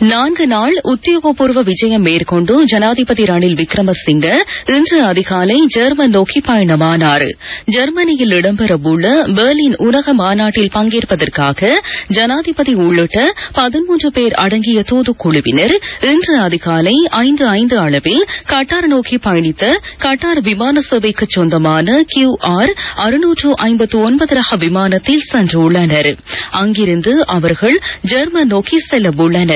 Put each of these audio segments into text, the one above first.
நான்கு நாள் உத்தியோகபூர்வ விஜயம் மேற்கொண்டு ஜனாதிபதி ரணில் விக்ரமசிங்க இன்று அதிகாலை ஜெர்மன் நோக்கி பயணமானார். ஜெர்மனியில் இடம்பெறவுள்ள பெர்லின் உலக மாநாட்டில் பங்கேற்பதற்காக ஜனாதிபதி உள்ளிட்ட பதிமூன்று பேர் அடங்கிய தூதுக்குழுவினர் இன்று அதிகாலை ஐந்து ஐந்து அளவில் கட்டார் நோக்கி பயணித்த கட்டார் விமான சேவைக்கு சொந்தமான கியூ ஆர் அறுநூற்று ஐம்பத்து ஒன்பது ரக விமானத்தில் சென்றுள்ளனர். அங்கிருந்து அவர்கள் ஜெர்மன் நோக்கி செல்லவுள்ளனா்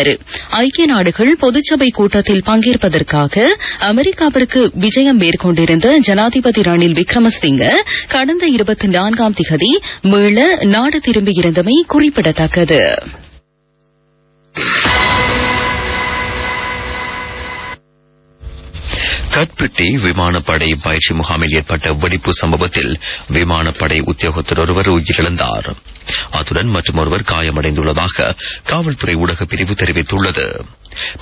ஐக்கிய நாடுகள் பொதுச்சபை கூட்டத்தில் பங்கேற்பதற்காக அமெரிக்காவிற்கு விஜயம் மேற்கொண்டிருந்த ஜனாதிபதி ரணில் விக்ரமசிங்க கடந்த இருபத்தி நான்காம் திகதி மீள நாடு திரும்பியிருந்தமை குறிப்பிடத்தக்கது. கட்பிட்டி விமானப்படை பயிற்சி முகாமில் ஏற்பட்ட வெடிப்பு சம்பவத்தில் விமானப்படை உத்தியோகத்தர் ஒருவர் உயிரிழந்தார். அத்துடன் மற்றொருவர் காயமடைந்துள்ளதாக காவல்துறை ஊடக பிரிவு தெரிவித்துள்ளது.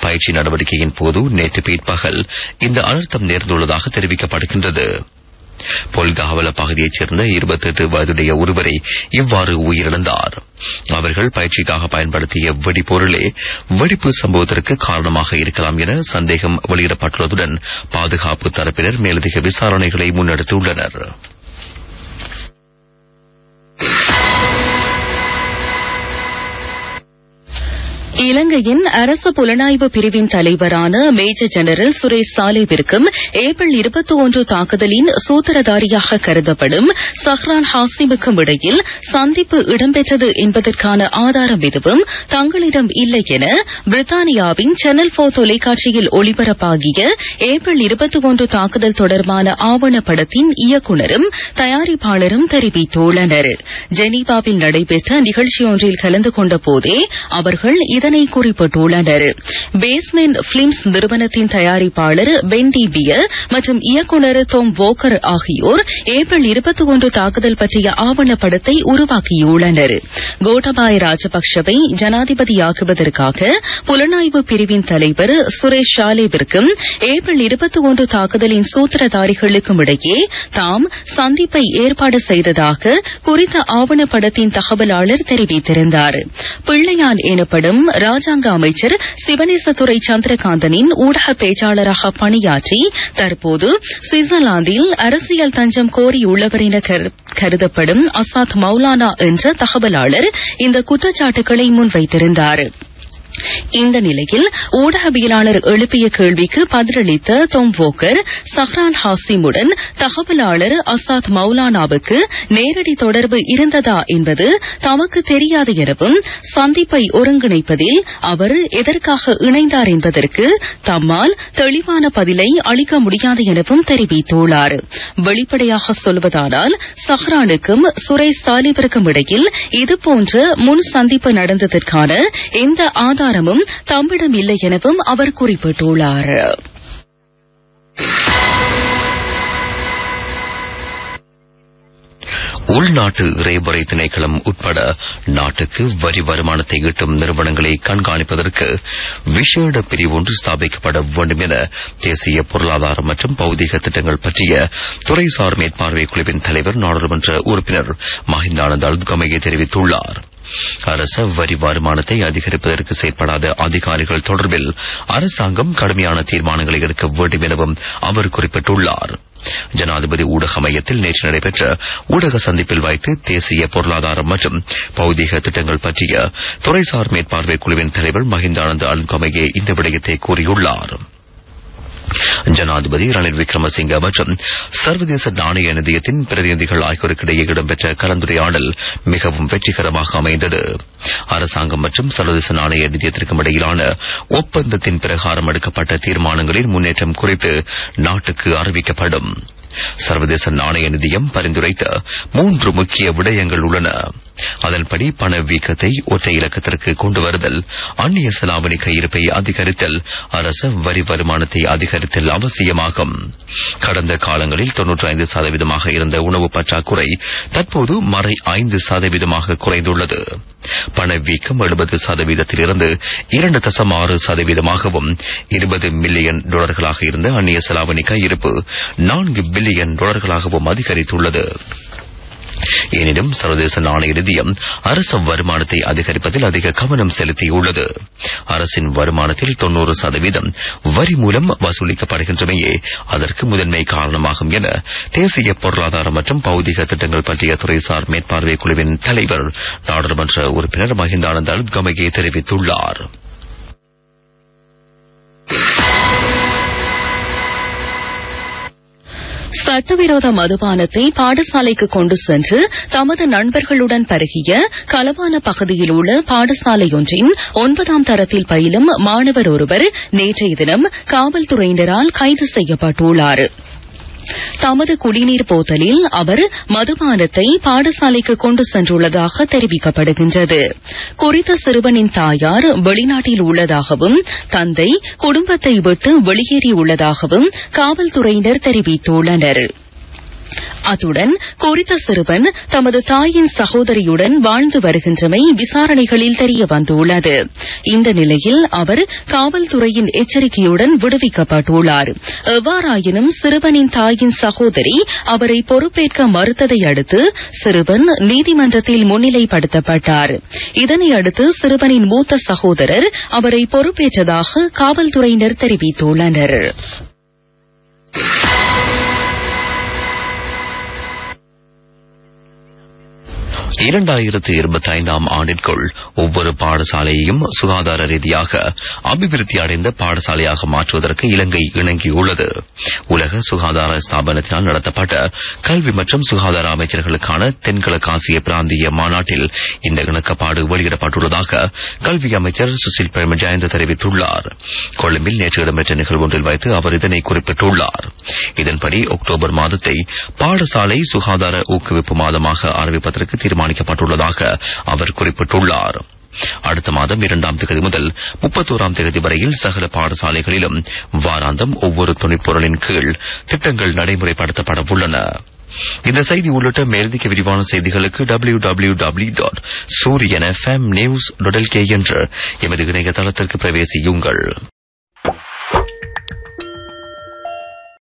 பயிற்சி நடவடிக்கையின் போது நேற்று பிற்பகல் இந்த அனர்த்தம் நேர்ந்துள்ளதாக தெரிவிக்கப்படுகின்றது. பொல்காவல பகுதியைச் சேர்ந்த இருபத்தெட்டு வயதுடைய ஒருவரை இவ்வாறு உயிரிழந்தார். அவர்கள் பயிற்சிக்காக பயன்படுத்திய வெடிப்பொருளே வெடிப்பு சம்பவத்திற்கு காரணமாக இருக்கலாம் என சந்தேகம் வெளியிடப்பட்டுள்ளதுடன் பாதுகாப்பு தரப்பினர் மேலதிக விசாரணைகளை முன்னெடுத்துள்ளனா் இலங்கையின் அரசு புலனாய்வு பிரிவின் தலைவரான மேஜர் ஜெனரல் சுரேஷ் சாலேவிற்கும் ஏப்ரல் இருபத்தி ஒன்று தாக்குதலின் சூத்திரதாரியாக கருதப்படும் சஹ்ரான் ஹாசிமுக்கும் இடையில் சந்திப்பு இடம்பெற்றது என்பதற்கான ஆதாரம் எதுவும் தங்களிடம் இல்லை என பிரித்தானியாவின் சேனல் போர் தொலைக்காட்சியில் ஒளிபரப்பாகிய ஏப்ரல் இருபத்தி ஒன்று தாக்குதல் தொடர்பான ஆவணப்படத்தின் இயக்குநரும் தயாரிப்பாளரும் தெரிவித்துள்ளனர். ஜெனீவாவில் நடைபெற்ற நிகழ்ச்சியொன்றில் கலந்து கொண்ட போதே அவர்கள் இதன் இதனை குறிப்பிட்டுள்ளனர். பேஸ்மெண்ட் பிலிம்ஸ் நிறுவனத்தின் தயாரிப்பாளர் பென்டி பியர் மற்றும் இயக்குநர் தோம் வோக்கர் ஆகியோர் ஏப்ரல் இருபத்தி ஒன்று தாக்குதல் பற்றிய ஆவணப்படத்தை உருவாக்கியுள்ளனர். கோட்டபாய ராஜபக்சவை ஜனாதிபதியாக்குவதற்காக புலனாய்வு பிரிவின் தலைவர் சுரேஷ் ஷாலேவிற்கும் ஏப்ரல் இருபத்தி ஒன்று தாக்குதலின் சூத்திரதாரிகளுக்கும் இடையே தாம் சந்திப்பை ஏற்பாடு செய்ததாக குறித்த ஆவணப்படத்தின் தகவலாளர் தெரிவித்திருந்தார். பிள்ளையான் எனப்படும் ராஜாங்க அமைச்சர் சிவனேசதுரை சந்திரகாந்தனின் ஊடக பேச்சாளராக பணியாற்றி தற்போது சுவிட்சர்லாந்தில் அரசியல் தஞ்சம் கோரியுள்ளவர் என கருதப்படும் அசாத் மௌலானா என்ற தகவலாளர் இந்த குற்றச்சாட்டுகளை முன்வைத்திருந்தாா் இந்த நிலையில் ஊடகவியலாளர் எழுப்பிய கேள்விக்கு பதிலளித்த தொம் வோக்கர் சஹ்ரான் ஹாசிமுடன் தகவலாளர் அசாத் மௌலானாவுக்கு நேரடி தொடர்பு இருந்ததா என்பது தமக்கு தெரியாது எனவும் சந்திப்பை ஒருங்கிணைப்பதில் அவர் எதற்காக இணைந்தார் என்பதற்கு தம்மால் தெளிவான பதிலை அளிக்க முடியாது எனவும் தெரிவித்துள்ளார். வெளிப்படையாக சொல்வதானால் சஹ்ரானுக்கும் சுரேஷ் சாலிபிற்கும் இடையில் இதுபோன்ற முன் சந்திப்பு நடந்ததற்கான எந்த ஆதார அதிகாரமும் தம்மிடம் இல்லை எனவும் அவர் குறிப்பிட்டுள்ளார். உள்நாட்டு இறைவரை திணைக்களம் உட்பட நாட்டுக்கு வரி வருமானத்தை ஈட்டும் நிறுவனங்களை கண்காணிப்பதற்கு விசேட பிரிவு ஒன்று ஸ்தாபிக்கப்பட வேண்டும் என தேசிய பொருளாதார மற்றும் பௌதிக திட்டங்கள் பற்றிய துறைசார் மேற்பார்வை குழுவின் தலைவர் நாடாளுமன்ற உறுப்பினர் மஹிந்தானந்த் அல்கமையை தெரிவித்துள்ளார். அரச வரி வருமானத்தை அதிகரிப்பதற்கு செயற்படாத அதிகாரிகள் தொடர்பில் அரசாங்கம் கடுமையான தீர்மானங்களை எடுக்க வேண்டும் எனவும் அவர் குறிப்பிட்டுள்ளார். ஜனாதிபதி ஊடக மையத்தில் நேற்று நடைபெற்ற ஊடக சந்திப்பில் வைத்து தேசிய பொருளாதாரம் மற்றும் பௌதிக திட்டங்கள் பற்றிய துறைசார் மேற்பார்வை குழுவின் தலைவர் மஹிந்தானந்த அன்கொமையே இந்த விடயத்தை கூறியுள்ளார். ஜனாதிபதி ரணில் விக்ரமசிங்க மற்றும் சர்வதேச நாணய நிதியத்தின் பிரதிநிதிகள் ஆகியோருக்கிடையே இடம்பெற்ற கலந்துரையாடல் மிகவும் வெற்றிகரமாக அமைந்தது. அரசாங்கம் மற்றும் சர்வதேச நாணய நிதியத்திற்கும் இடையிலான ஒப்பந்தத்தின் பிரகாரம் எடுக்கப்பட்ட தீர்மானங்களின் முன்னேற்றம் குறித்து நாட்டுக்கு அறிவிக்கப்படும். சர்வதேச நாணய நிதியம் பரிந்துரைத்த மூன்று முக்கிய விடயங்கள் உள்ளன. அதன்படி பணவீக்கத்தை ஒற்றை இலக்கத்திற்கு கொண்டு வருதல் அந்நிய செலாவணி கையிருப்பை அதிகரித்தல் அரச வரி வருமானத்தை அதிகரித்தல் அவசியமாகும். கடந்த காலங்களில் தொன்னூற்றி ஐந்து சதவீதமாக இருந்த உணவு பற்றாக்குறை தற்போது மறை ஐந்து சதவீதமாக குறைந்துள்ளது. பணவீக்கம் எழுபது சதவீதத்திலிருந்து இரண்டு தசம் ஆறு சதவீதமாகவும் இருபது மில்லியன் டாலர்களாக இருந்த அந்நிய செலாவணி கையிருப்பு நான்கு பில்லியன் டாலர்களாகவும் அதிகரித்துள்ளது. எனினும் சர்வதேச நாணய நிதியம் அரசு வருமானத்தை அதிகரிப்பதில் அதிக கவனம் செலுத்தியுள்ளது. அரசின் வருமானத்தில் தொன்னூறு சதவீதம் வரி மூலம் வசூலிக்கப்படுகின்றமையே அதற்கு முதன்மை காரணமாகும் என தேசிய பொருளாதார மற்றும் பௌதிக திட்டங்கள் பற்றிய துறைசார் மேற்பார்வை குழுவின் தலைவர் நாடாளுமன்ற உறுப்பினர் மஹிந்தானந்த் கமகே தெரிவித்துள்ளார். சட்டவிரோத மதுபானத்தை பாடசாலைக்கு கொண்டு சென்று தமது நண்பர்களுடன் பருகிய கலவான பகுதியில் உள்ள பாடசாலையொன்றின் ஒன்பதாம் தரத்தில் பயிலும் மாணவர் ஒருவர் நேற்றைய தினம் காவல்துறையினரால் கைது செய்யப்பட்டுள்ளார். தமது குடிநீர் போத்தலில் அவர் மதுபானத்தை பாடசாலைக்கு கொண்டு சென்றுள்ளதாக தெரிவிக்கப்படுகின்றது. குறித்த சிறுவனின் தாயார் வெளிநாட்டில் உள்ளதாகவும் தந்தை குடும்பத்தை விட்டு வெளியேறியுள்ளதாகவும் காவல்துறையினர் தெரிவித்துள்ளனர். அத்துடன் குறித்த சிறுவன் தமது தாயின் சகோதரியுடன் வாழ்ந்து வருகின்றமை விசாரணைகளில் தெரிய வந்துள்ளது. இந்த நிலையில் அவர் காவல்துறையின் எச்சரிக்கையுடன் விடுவிக்கப்பட்டுள்ளார். எவ்வாறாயினும் சிறுவனின் தாயின் சகோதரி அவரை பொறுப்பேற்க மறுத்ததை அடுத்து சிறுவன் நீதிமன்றத்தில் முன்னிலைப்படுத்தப்பட்டார். இதனை அடுத்து சிறுவனின் மூத்த சகோதரர் அவரை பொறுப்பேற்றதாக காவல்துறையினர் தெரிவித்துள்ளனர். இரண்டாயிரத்து இருபத்தி ஐந்தாம் ஆண்டிற்குள் ஒவ்வொரு பாடசாலையையும் சுகாதார ரீதியாக அபிவிருத்தி அடைந்த பாடசாலையாக மாற்றுவதற்கு இலங்கை இணங்கியுள்ளது. உலக சுகாதார ஸ்தாபனத்தினால் நடத்தப்பட்ட கல்வி மற்றும் சுகாதார அமைச்சர்களுக்கான தென்கிழக்காசிய பிராந்திய மாநாட்டில் இந்த இணக்கப்பாடு வெளியிடப்பட்டுள்ளதாக கல்வி அமைச்சர் சுசில் பிரேமஜயந்த தெரிவித்துள்ளார். கொழும்பில் நேற்று இடம்பெற்ற நிகழ்வு ஒன்றில் வைத்து அவர் இதனை குறிப்பிட்டுள்ளார். இதன்படி அக்டோபர் மாதத்தை பாடசாலை சுகாதார ஊக்குவிப்பு மாதமாக அறிவிப்பதற்கு தீர்மானிக்கப்பட்டுள்ளதாக அவர் குறிப்பிட்டுள்ளார். அடுத்த மாதம் இரண்டாம் தேதி முதல் முப்பத்தோராம் தேதி வரையில் சகல பாடசாலைகளிலும் வாராந்தம் ஒவ்வொரு துணைப்பொருளின் கீழ் திட்டங்கள் நடைமுறைப்படுத்தப்பட உள்ளன இந்த செய்தி உள்ளிட்ட மேலதிக விரிவான செய்திகளுக்கு W W W dot Sooriyan F M news dot L K என்ற எமது இணையதளத்திற்கு பிரவேசியுங்கள்.